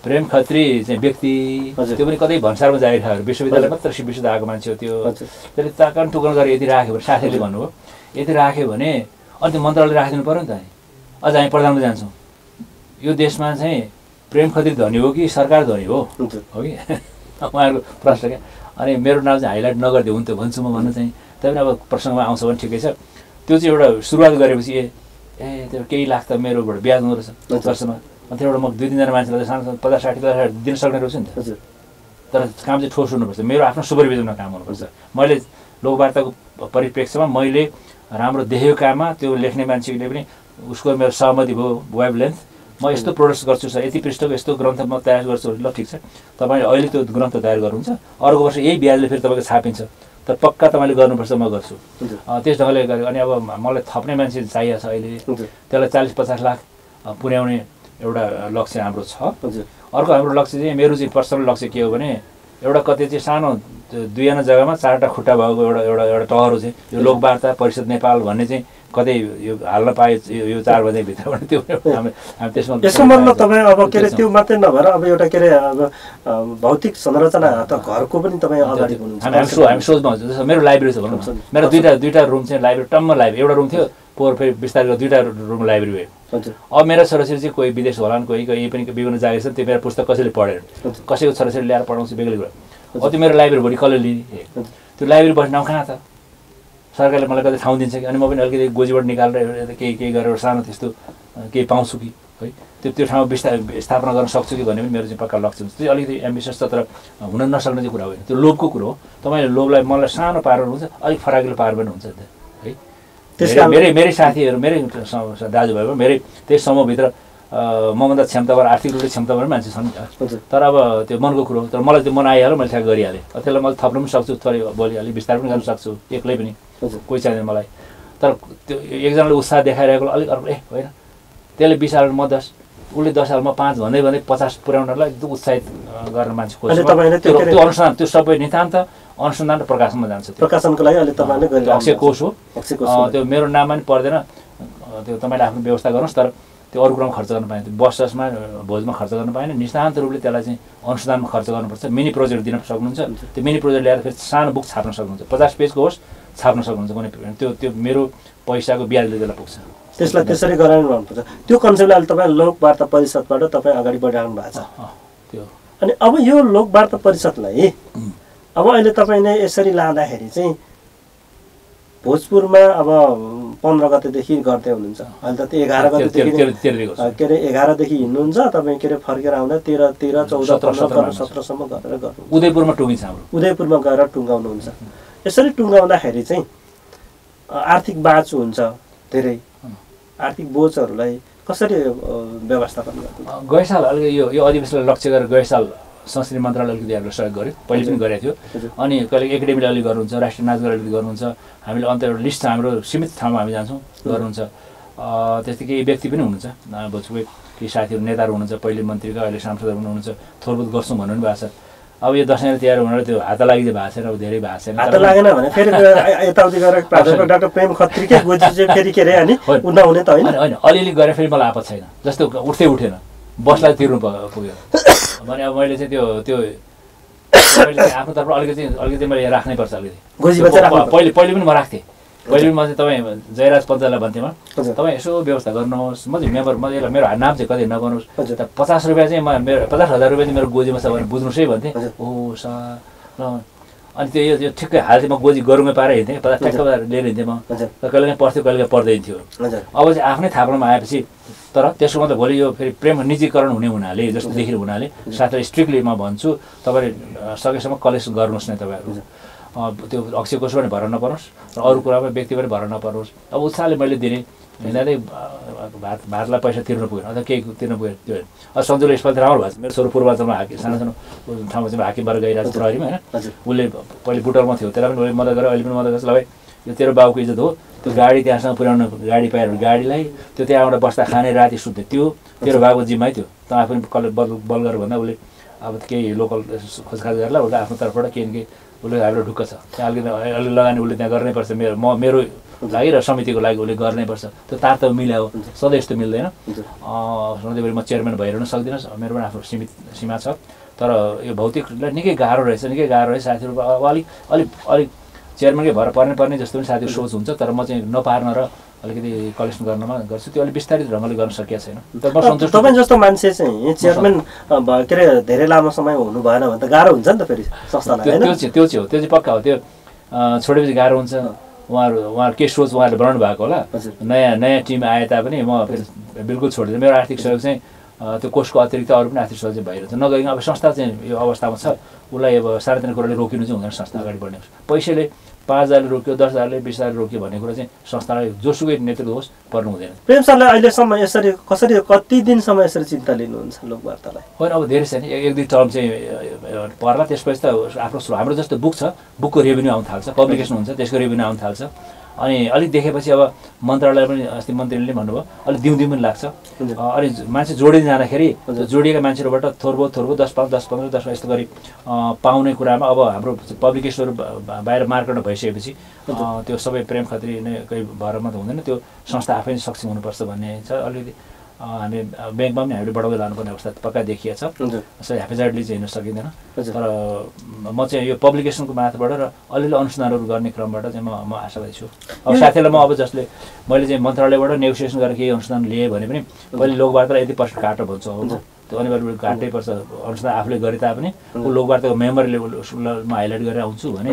प्रेम खत्री चाहिँ व्यक्ति। त्यो पनि कतै भन्सारमा जागिरहेको विश्वविद्यालय मात्र विश्वविद्यालय आएको मान्छे हो त्यो। त्यसले ताकन टुकन गरेर यदि राख्यो भने साथीहरूले भन्नुभयो यदि राख्यो भने अनि त्यो मन्त्रालय राखिदिनु पऱ्यो नि त अझ हामी प्रधानमन्त्री जान्छौँ। यो देशमा चाहिँ प्रेम खत्री धनी हो कि सरकार धनी हो? हो कि? [LAUGHS] उहाँहरूको प्रश्न क्या? अनि मेरो नाम चाहिँ हाइलाइट नगरिदियो हुन्थ्यो भन्छु म भन्न चाहिँ। तैपनि अब प्रसङ्गमा आउँछ भने ठिकै छ। त्यो चाहिँ एउटा सुरुवात गरेपछि ए ए त्यो केही लाख त मेरोबाट ब्याज हुँदो रहेछ। वर्षमा। अनि त्यहाँबाट म दुई तिनजना मान्छेलाई सानो सानो पचास साठी पचास साठी दिन सक्ने रहेछु नि त। हजुर। तर काम चाहिँ ठोस हुनुपर्छ। मेरो आफ्नो सुपरभिजनमा काम हुनुपर्छ। मैले लोकवार्ताको परिप्रेक्ष्यमा मैले राम्रो देखेको काममा त्यो लेख्ने मान्छेले पनि उसको मेरो सहमति भयो वेब लेन्थ। म यस्तो प्रोडक्ट गर्छु सर यति पृष्ठको यस्तो ग्रन्थ म तयार गर्छु। ल ठिक छ। तपाईँले अहिले त्यो ग्रन्थ तयार गर्नुहुन्छ। अर्को वर्ष यही ब्याजले फेरि तपाईँको छापिन्छ। तर पक्का तपाईँले गर्नुपर्छ म गर्छु। त्यस ढङ्गले गरेँ अनि अब मलाई थप्ने मान्छे चाहिएको छ अहिले। त्यसलाई चालिस पचास लाख पुर्याउने एउटा लक्ष्य हाम्रो छ। अर्को हाम्रो लक्ष्य चाहिँ मेरो चाहिँ पर्सनल लक्ष्य के हो भने एउटा कतै चाहिँ सानो दुईजना जग्गामा चारवटा खुट्टा भएको एउटा एउटा एउटा टहर चाहिँ। यो लोकवार्ता परिषद नेपाल भन्ने चाहिँ कतै यो हाल्न पाए यो चार बजेभित्र भने त्यो [LAUGHS] हामी हामी त्यसमा यसको मतलब तपाईँ अब के अरे त्यो मात्रै नभएर अब एउटा के अरे अब भौतिक संरचना त घरको पनि तपाईँ अगाडि हामी हामी सो हामी सोचमा हुन्छ। जस्तो मेरो लाइब्रेरी छ भनौँ न। मेरो दुईवटा दुईवटा रुम चाहिँ लाइब्रेरी टम्म लाइब्रेरी एउटा रुम थियो पोहोर फेरि बिस्तारै दुईवटा रुम लाइब्रेरी भयो। अब मेरा छोराछोरी चाहिँ कोही विदेश होलान् कोही कोही पनि विभिन्न जागिर छन् त्यो मेरो पुस्तक कसैले हजुर। कसैको छोराछोरी ल्याएर पढाउँछु बेग्लै कुरा। अब त्यो मेरो लाइब्रेरी भोलि कसले लिने। त्यो लाइब्रेरी बस्ने कहाँ त सरकारले मलाई कतै ठाउँ दिन्छ कि? अनि म पनि अलिकति गोजीबाट निकालेर केही केही गरेर एउटा सानो त्यस्तो केही पाउँछु कि? है? त्यो त्यो ठाउँमा विस्तार स्थापना गर्न सक्छु कि भन्ने पनि मेरो चाहिँ पक्का लक्ष्य हुन्छ। त्यो अलिकति एम्बिसियस तर हुन नसक्ने चाहिँ कुरा होइन त्यो लोभको कुरो हो। तपाईँले लोभलाई मलाई सानो पारेर हुन्छ अलिक फराकिलो पार पनि हुन्छ नि त है? त्यस मेरै- मेरै साथीहरू मेरै दाजुभाइहरू मेरै त्यस समूहभित्र मभन्दा क्षमतावान आर्थिक रूपले क्षमतावान मान्छे छन्। त तर अब त्यो मनको कुरो हो। तर मलाई त्यो मन आइहाल्यो मैले ठ्याक गरिहालेँ। त्यसलाई मैले थप्नु पनि सक्छु थोरै भोलि अलिक बिस्तार पनि गर्न सक्छु एक्लै पनि। कोही चाहिँदैन मलाई तर त्यो एकजनाले उत्साह देखाइरहेको अलिक अर्को ए होइन त्यसले बिस हाल्नु म दस उसले दस हाल म पाँच भन्दै भन्दै पचास पुर्याउनलाई एकदम उत्साहित अ, गर्न मान्छे खोज्छ अहिले तपाईँले त्यो अनुसन्धान त्यो सबै नितान्त अनुसन्धान र प्रकाशनमा जान्छ त्यो प्रकाशनको लागि अहिले तपाईँले अक्षय कोष हो त्यो मेरो नाममा पनि पर्दैन त्यो तपाईँले आफ्नो व्यवस्था गर्नुहोस् तर त्यो अरू कुरामा खर्च गर्न पाएन त्यो बस ससमा अँ, भोजमा खर्च गर्न पाएन निष्ठान्त रूपले त्यसलाई चाहिँ अनुसन्धानमा खर्च गर्नुपर्छ मिनी प्रोजेक्ट दिन सक्नुहुन्छ त्यो मिनी प्रोजेक्ट ल्याएर फेरि सानो बुक छाप्न सक्नुहुन्छ पचास पेजको होस् छाप्न सक्नुहुन्छ कुनै। त्यो त्यो मेरो पैसाको ब्याजले त्यसलाई पुग्छ। त्यसलाई त्यसरी गराउनु भन्नुपर्छ त्यो कन्सेप्टलाई अहिले तपाईँ लोक वार्ता परिषदबाट तपाईँ अगाडि बढाउनु भएको छ। त्यो। अनि अब यो लोक वार्ता परिषदलाई अब अहिले तपाईँले यसरी लाँदाखेरि चाहिँ भोजपुरमा अब पन्ध्र गतेदेखि गर्दै हुनुहुन्छ। अहिले त एघार गतेदेखि के अरे एघारदेखि हिँड्नुहुन्छ तपाईँ के अरे फर्केर आउँदा तेह्र तेह्र चौध सत्र- पन्ध्र। सत्रसम्म गरेर गर्नु उदयपुरमा टुङ्गिन्छ उदयपुरमा गएर टुङ्गाउनुहुन्छ। यसरी टुङ्गाउँदाखेरि चाहिँ आर्थिक बाँचो हुन्छ धेरै। आर्थिक बोझहरूलाई कसरी व्यवस्थापन गर्नु अँ, गए साल अलिकति यो यो अधिवेशनलाई लक्ष्य गरेर गए साल संस्कृति मन्त्रालय अलिकति हामीलाई सहयोग गर्यो पहिले पनि गरेको थियो। अनि कहिले एकाडेमीले अलिक गर्नुहुन्छ राष्ट्रिय नाचगान अलिकति गर्नुहुन्छ। हामीले अन्त एउटा लिस्ट छ हाम्रो सीमित ठाउँमा हामी जान्छौँ गर्नुहुन्छ। त्यस्तै केही व्यक्ति पनि हुनुहुन्छ। अँ, भोजपुरकै केही साथीहरू नेताहरू हुनुहुन्छ पहिले मन्त्रीका अहिले सांसदहरू पनि हुनुहुन्छ। थोरबोत गर्छौँ भन्नु पनि भएको छ। अब यो दसैँ तिहार हुनाले त्यो हात लागि चाहिँ भएको छैन अब धेरै भएको छैन। हात लागेन भने फेरि [LAUGHS] यताउति प्राध्यापक डाक्टर प्रेम खत्रीकै गोजी चाहिँ फेरि के अरे अनि। [LAUGHS] नहुने त होइन। होइन अलिअलि गरेर फेरि मलाई आपत छैन। जस्तो उठ्दै उठेन। बसलाई तिर्नु पुग्यो। [LAUGHS] भने अब मैले चाहिँ त्यो त्यो आफ्नो तर्फबाट अलिकति अलिकति मैले राख्नै पर्छ अलिकति। पहिले पहिले पनि म राख्थेँ। पहिले पनि म चाहिँ तपाईँ जयराज पञ्चायतलाई भन्थेँ म तपाईँ यसो व्यवस्था गर्नुहोस्। म चाहिँ मेम्बर म यसलाई मेरो नाम चाहिँ कतै नगर्नुहोस्। त पचास रुपियाँ चाहिँ म मेरो पचास हजार रुपियाँ चाहिँ मेरो गोजीमा छ भने बुझ्नुहोस् है भन्थेँ। ओ सा ल अनि त्यो यो ठिक्कै हाल चाहिँ म गोजी गरुङमै पाएर हिँड्थेँ। पचास ठ्याक्क लिएर हिँड्थेँ म। कहिले काहीँ पढ्थ्यो कहिले काहीँ पढ्दैन थियो। अब चाहिँ आफ्नै थाप्रोमा आएपछि तर त्यसको मतलब भोलि यो फेरि प्रेम निजीकरण हुने हुनाले जस्तो देखिने हुनाले साथै स्ट्रिक्टली म भन्छु तपाईँले सकेसम्म कलेक्सन गर्नुहोस् नै तपाईँहरू। त्यो अक्षय कोष पनि भर नपर्नुहोस् र अरू कुरामा व्यक्ति पनि भर नपर्नुहोस् अब उत्साहले मैले दिने हिँड्दै भात भातलाई पैसा तिर्नु पुगेन अथवा केही तिर्नु पुगेन त्यो होइन अब सन्जुले यसपालि त राम्रो भएको छ मेरो छोरो पूर्वाञ्चलमा हाकि सानो सानो ठाउँमा चाहिँ हाकिम भएर गइरहेको छ प्रहरीमा होइन? उसले पहिले बुटरमा थियो त्यसलाई पनि उसले मद्दत गरेर अहिले पनि मद्दत गर्छ। ल भाइ यो तेरो बाबुको इज्जत हो। त्यो गाडी त्यहाँसँग पुर्याउनु गाडी पाएर गाडीलाई त्यो त्यहाँबाट बस्दा खाने राति सुत्ने त्यो तेरो बाबुको जिम्मै थियो। त आफू पनि कल बल बल गरेर भन्दा उसले अब केही लोकल खोजखाज गरेर उसले आफ्नो तर्फबाट केही न केही उसले हाम्रो ढुक्क छ। त्यहाँ अलिकति अलिक लगानी उसले त्यहाँ गर्नै पर्छ। मेरो म मेरो लागि र समितिको लागि उसले गर्नै पर्छ। त्यो तार त मिलायो। सधैँ यस्तो मिल्दैन। सधैँभरि म चेयरम्यान भइरहन सक्दिनँ। मेरो पनि आफ्नो सीमित सीमा छ। तर यो भौतिकलाई निकै गाह्रो रहेछ निकै गाह्रो रहेछ। साथीहरू अब अलिक अलिक अलिक चेयरम्यानकै भएर पर्ने पर्ने जस्तो पनि साथीहरू सोच हुन्छ। तर म चाहिँ नपार्न र अलिकति कलेक्सन गर्नमा गर्छु। त्यो अलिक विस्तारित ढङ्गले गर्न सकिएको छैन। तर म सन्तुष्ट तपाईँ जस्तो मान्छे चाहिँ चेयरम्यान के अरे धेरै लामो समय हुनु भएन भने त गाह्रो हुन्छ नि त फेरि संस्थालाई त्यो चाहिँ त्यो चाहिँ हो। त्यो चाहिँ पक्का हो। त्यो छोडेपछि गाह्रो हुन्छ। उहाँहरू उहाँहरू के सोच उहाँहरूले बनाउनु भएको होला। नयाँ नयाँ टिम आए तापनि म फेरि बिल्कुल छोडिदिएँ मेरो आर्थिक सहयोग चाहिँ त्यो कोषको अतिरिक्त अरू पनि आर्थिक सहयोग चाहिँ भइरहेको छ नगइकन अब संस्था चाहिँ यो अवस्थामा छ। उसलाई अब सार्वजनिक कुराले रोकिनु चाहिँ हुँदैन। संस्था अगाडि बढ्ने। पैसाले पाँच हजारले रोक्यो दस हजारले बिस हजारले रोक्यो भन्ने कुरा चाहिँ संस्थालाई जोसुकै नेतृत्व होस् पर्नु हुँदैन। प्रेम सरले अहिलेसम्म यसरी कसरी कति दिनसम्म यसरी चिन्ता लिनुहुन्छ लोकवार्तालाई? होइन अब धेरै छैन एक एक दुई टर्म चाहिँ पर्ला त्यसपछि त आफ्नो हाम्रो जस्तो बुक छ बुकको रेभेन्यू आउनु थाल्छ पब्लिकेसन हुन्छ त्यसको रेभेन्यू आउनु थाल्छ। अनि अलिक देखेपछि अब मन्त्रालय पनि अस्ति मन्त्रीले भन्नुभयो अलिक दिउँ दिउँ पनि लाग्छ। अनि मान्छे जोडिँदै जाँदाखेरि। जोडिएका मान्छेहरूबाट थोरबो थोरबो दस पाँच दस पन्ध्र दस यस्तो गरी पाउने कुरामा अब हाम्रो पब्लिकेसनहरू बाहिर मार्केटमा भइसकेपछि त्यो सबै प्रेम खत्री नै कोही भएर मात्रै हुँदैन त्यो संस्था आफै सक्षम हुनुपर्छ भन्ने छ अलिकति। हामी ब्याङ्कमा पनि हामीले बढाउँदै लानुपर्ने अवस्था पक्का देखिएको छ। सो हेफेजाइडली चाहिँ हिँड्न सकिँदैन। तर म चाहिँ यो पब्लिकेसनको माथबाट र अलिअलि अनुसन्धानहरू गर्ने क्रमबाट चाहिँ म म आशावादी छु अब साथीहरूलाई म अब जसले मैले चाहिँ मन्त्रालयबाट नेगोसिएसन गरेर केही अनुसन्धान लिएँ भने पनि पहिले लोकवार्तालाई यति पर्सेन्ट काटो भन्छु अब त्यो अनिवार्य काट्नै पर्छ। अनुसन्धान आफूले गरे तापनि ऊ लोकवार्ताको मेम्बर लेभलमा हाइलाइट गरेर आउँछु भने।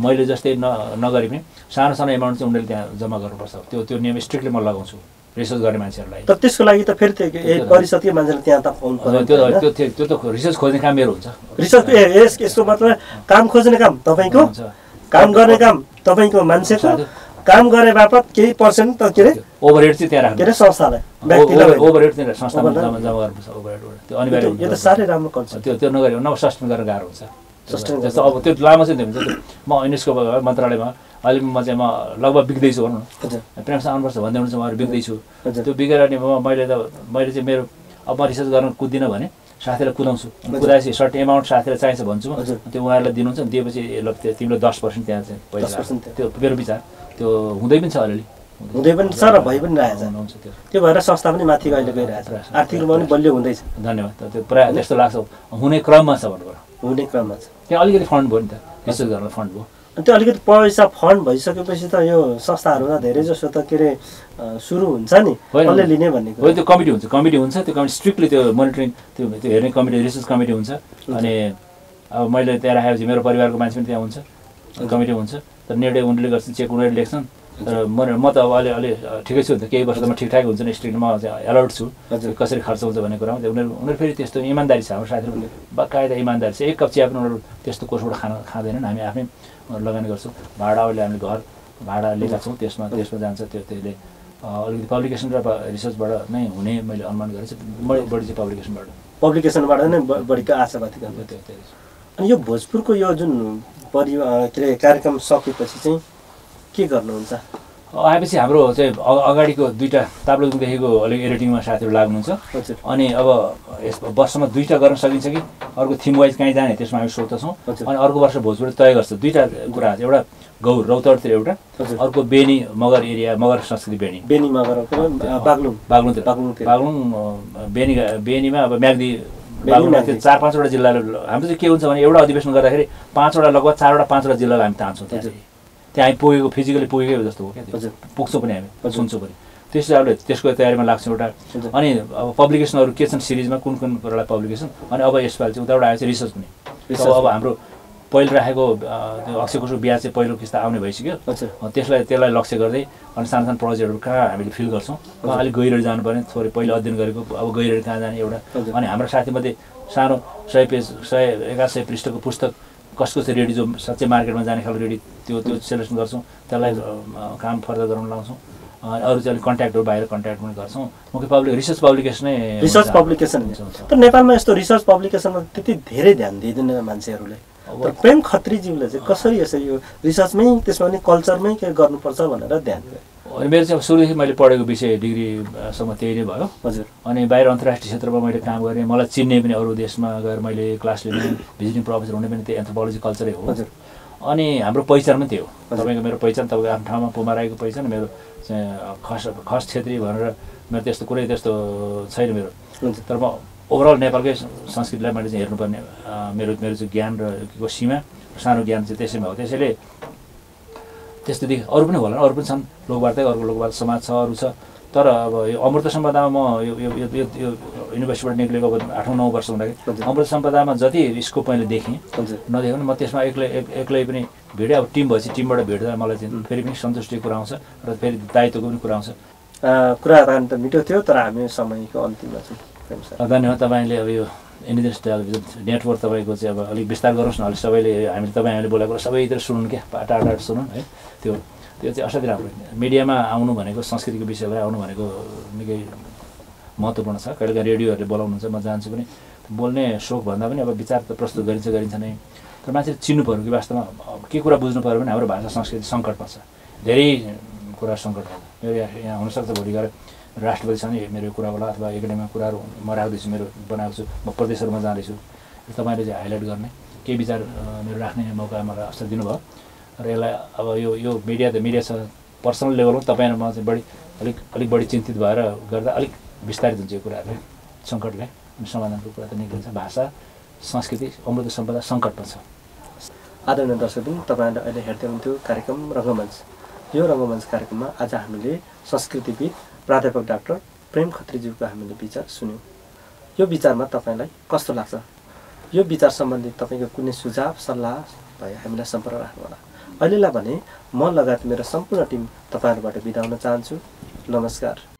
मैले जस्तै न नगरे पनि सानो सानो एमाउन्ट चाहिँ उनीहरूले त्यहाँ जम्मा गर्नुपर्छ। त्यो त्यो नियम स्ट्रिक्टली म लगाउँछु। रिसर्च गर्ने मान्छेहरूलाई। तर त्यसको लागि त फेरि त्यो परिषदकै मान्छेले त्यहाँ त पाउनु त्यो त्यो त रिसर्च खोज्ने काम मेरो हुन्छ। रिसर्च ए यस यसको मतलब काम खोज्ने काम तपाईँको? काम गर्ने काम तपाईँको मान्छेको काम गर्ने बापत केही पर्सेन्ट त के अरे ओभरहेड चाहिँ त्यहाँ के राख्नु अरे संस्थालाई व्यक्तिलाई। ओभरहेड चाहिँ संस्थामा? जम्मा जम्मा गर्नुपर्छ ओभरहेडबाट त्यो अनिवार्य यो त साह्रै राम्रो कन्सेप्ट त्यो त्यो नगरे नभए सस्टेन गर्न गाह्रो हुन्छ। जस्तो अब त्यो लामो चाहिँ हुन्छ म युनेस्को मन्त्रालयमा अहिले म चाहिँ म लगभग बिग्दैछु भनौँ न। प्रेमसँग आउनुपर्छ भन्दै हुन्छ उहाँहरू बिग्दैछु त्यो बिगेर अनि म मैले त मैले चाहिँ मेरो अब म रिसर्च गर्न कुद्दिनँ भने साथीलाई कुदाउँछु। कुदाएपछि सर्ट एमाउन्ट साथीलाई चाहिन्छ भन्छु। त्यो उहाँहरूलाई दिनुहुन्छ नि दिएपछि ल त्यो तिमीले दस पर्सेन्ट त्यहाँ चाहिँ पैसा 10% राख। त्यो मेरो विचार। त्यो हुँदै पनि छ अलिअलि। हुँदै पनि छ र भइ पनि रहेछ हुन्छ त्यो। त्यो भएर संस्था पनि माथि अहिले गइरहेछ आर्थिक रूपमा पनि बलियो हुँदैछ। धन्यवाद। त्यो प्रायः त्यस्तो लाग्छ। हुने क्रममा छ भन्नु पऱ्यो हुने क्रममा छ। त्यहाँ अलिकति फन्ड भयो नि त। रिसर्च गर्न फन्ड भयो। त्यो अलिकति पैसा फन्ड भइसकेपछि त यो संस्थाहरूमा धेरै जसो त के अरे सुरु हुन्छ नि। कसले लिने भन्ने हो कुरा त्यो कमिटी हुन्छ कमिटी हुन्छ त्यो कमिटी स्ट्रिक्टली त्यो मोनिटरिङ त्यो त्यो हेर्ने कमिटी रिसर्च कमिटी हुन्छ। अनि अब मैले त्यहाँ राखेपछि मेरो परिवारको मान्छे पनि त्यहाँ हुन्छ कमिटी हुन्छ। तर निर्णय उनीहरूले गर्छन् चेक उनीहरूले लेख्छन्। तर म म त अब अलि अलि ठिकै छु केही वर्ष त म ठिकठाक हुन्छ नि स्ट्रिक्ट म चाहिँ अलर्ट छु। कसरी खर्च हुन्छ भन्ने कुरामा। त्यो उनीहरू उनीहरू फेरि त्यस्तो इमान्दारी छ हाम्रो साथीहरू। बाकायदा इमान्दारी छ। एक कप चिया पनि उनीहरू त्यस्तो कोर्सबाट खान खाँदैनन्। हामी आफ्नै लगानी गर्छौँ। भाडा अहिले हामीले घर भाडा लिएका छौँ त्यसमा त्यसमा जान्छ त्यो त्यसले अ, अलिकति पब्लिकेसन र रिसर्चबाट नै हुने मैले अनुमान गरेको छु। बढी बढी चाहिँ पब्लिकेसनबाट पब्लिकेसनबाट नै बढीको आशावादी त्यो त्यो अनि यो भोजपुरको यो जुन परि के अरे कार्यक्रम सकेपछि चाहिँ के गर्नुहुन्छ? आएपछि हाम्रो चाहिँ अगाडिको दुईवटा ताप्लेजुङदेखिको अलिक एडिटिङमा साथीहरू लाग्नुहुन्छ। अनि अब यस वर्षमा दुईवटा गर्न सकिन्छ कि? अर्को थिम वाइज कहीँ जाने त्यसमा हामी सोध्दछौँ। अनि अर्को वर्ष भोजपुर तय गर्छ। दुईवटा कुरा छ। एउटा गौर रौतडतिर एउटा। अर्को बेनी मगर एरिया मगर संस्कृति बेनी। बेनी मगर बागलुङ। बागलुङतिर। बागलुङ बेनी बेनीमा अब म्याग्दी चार पाँचवटा जिल्लाले हाम्रो चाहिँ के हुन्छ भने एउटा अधिवेशन गर्दाखेरि पाँचवटा लगभग चारवटा पाँचवटा जिल्लालाई हामी तान्छौँ त्यहाँ। चाहिँ। हामी पुगेको फिजिकली पुगेकै हो जस्तो हो क्या पुग्छौँ पनि हामी। सुन्छौँ पनि। त्यस हिसाबले त्यसको तयारीमा लाग्छौँ एउटा। अनि अब पब्लिकेसनहरू के छन् सिरिजमा कुन कुन कुरालाई पब्लिकेसन अनि अब यसपालि चाहिँ उताबाट आएपछि रिसर्च पनि रिसर्च अब अब हाम्रो पहिलो राखेको अक्षय कोषको बिहा चाहिँ पहिलो किस्ता आउने भइसक्यो। त्यसलाई त्यसलाई लक्ष्य गर्दै अनि सानो सानो प्रोजेक्टहरू कहाँ हामीले फिल गर्छौँ? कहाँ अलिक गहिरो जानुपर्ने थोरै पहिलो अध्ययन गरेको अब गहिरो कहाँ जाने एउटा। अनि हाम्रो साथीमध्ये सानो सय पेज सय एघार सय पृष्ठको पुस्तक कसको चाहिँ रेडी जो साँच्चै मार्केटमा जाने खालको रेडी त्यो त्यो सेलेक्सन गर्छौँ। त्यसलाई काम फर्दर गराउन लाउँछौँ अरू चाहिँ अलिक कन्ट्याक्टहरू बाहिर कन्ट्याक्ट पनि गर्छौँ। मुख्य पब्लिक रिसर्च पब्लिकेसनै रिसर्च हुन्छ। पब्लिकेसन। तर नेपालमा यस्तो रिसर्च पब्लिकेसनमा त्यति धेरै ध्यान दिँदैन मान्छेहरूले। तर प्रेम खत्रीज्यूले चाहिँ कसरी यसरी यो रिसर्चमै त्यसमा पनि कल्चरमै के गर्नुपर्छ भनेर ध्यान दियो। अनि मेरो चाहिँ अब सुरुदेखि मैले पढेको विषय डिग्रीसम्म त्यही नै भयो। हजुर। अनि बाहिर अन्तर्राष्ट्रिय क्षेत्रमा मैले काम गरेँ। मलाई चिन्ने पनि अरू देशमा गएर मैले क्लास लिने [COUGHS] भिजिटिङ प्रोफेसर हुने पनि त्यही एन्थ्रोपोलोजी कल्चरै हो। हजुर। अनि हाम्रो पहिचान पनि त्यही हो। हजुर। तपाईँको मेरो पहिचान तपाईँको आफ्नो ठाउँमा पुमा राईको पहिचान मेरो चाहिँ खस खस छेत्री भनेर मेरो त्यस्तो कुनै त्यस्तो छैन मेरो। तर म ओभरअल नेपालकै संस्कृतिलाई मैले चाहिँ हेर्नुपर्ने मेरो मेरो चाहिँ ज्ञान र को सीमा सानो ज्ञान चाहिँ त्यसैमा हो। त्यसैले त्यस्तो देखि अरू पनि होला अरू पनि छन्। लोकवार्तै अर्को लोकवार्ता समाज छ अरू छ। तर अब यो अमृत सम्पदामा म यो यो यो यो यो युनिभर्सिटीबाट निक्लेको अब आठौँ नौ वर्ष हुँदाखेरि। अमृत सम्पदामा जति स्कोप मैले देखेँ भने म त्यसमा एक्लै एक- एक्लै पनि भिडेँ अब टिम भएपछि टिमबाट भेट्दा मलाई चाहिँ फेरि पनि सन्तुष्टिको कुरा आउँछ र फेरि दायित्वको पनि कुरा आउँछ कुराकानी त मिठो थियो तर हामी समयको अन्तिममा छौँ। धन्यवाद तपाईँले अब यो इन्डिजिनियस टेलिभिजन नेटवर्क तपाईँको चाहिँ अब अलिक विस्तार गरोस् न अलिक सबैले हामीले तपाईँ हामीले बोलेको सबैतिर सुन्नु क्या टाढा टाढा सुनौँ है। त्यो त्यो चाहिँ असाध्यै राम्रो मिडियामा आउनु भनेको संस्कृतिको विषयलाई आउनु भनेको निकै महत्त्वपूर्ण छ। कहिलेकाहीँ रेडियोहरूले बोलाउनुहुन्छ म जान्छु पनि। बोल्ने सोख भन्दा पनि अब विचार त प्रस्तुत गरिन्छ गरिन्छ नै। तर मान्छेले चिन्नु पऱ्यो कि वास्तवमा के कुरा बुझ्नु पऱ्यो भने हाम्रो भाषा संस्कृति सङ्कटमा छ। धेरै कुरा सङ्कट भयो। मेरो यहाँ यहाँ हुनसक्छ भोलि गएर। राष्ट्रपतिसँग मेरो कुरा होला अथवा एकाडेमीमा कुराहरू म राख्दैछु मेरो बनाएको छु म प्रदेशहरूमा जाँदैछु। तपाईँले चाहिँ हाइलाइट गर्ने केही विचार मेरो राख्ने मौका मलाई अवसर दिनुभयो। र यसलाई अब यो यो मिडिया त मिडिया छ पर्सनल लेभलमा तपाईँ र म चाहिँ बढी अलिक अलिक बढी चिन्तित भएर गर्दा अलिक विस्तारित हुन्छ यो कुराहरूले। सङ्कटलाई अनि समाधानको कुरा त निक्लिन्छ भाषा संस्कृति अमृत सम्पदा सङ्कटमा छ। आदरणीय दर्शकबिन तपाईँहरूले अहिले हेर्दै हुनुहुन्थ्यो कार्यक्रम रङ्गमञ्च। यो रङ्गमञ्च कार्यक्रममा आज हामीले संस्कृतिविद प्राध्यापक डाक्टर प्रेम खत्रीज्यूको हामीले विचार सुन्यौँ। यो विचारमा तपाईँलाई कस्तो लाग्छ? यो विचार सम्बन्धी तपाईँको कुनै सुझाव सल्लाह भए हामीलाई सम्पर्क राख्नुहोला। अहिलेलाई भने म लगायत मेरो सम्पूर्ण टिम तपाईँहरूबाट बिदा हुन चाहन्छु। नमस्कार।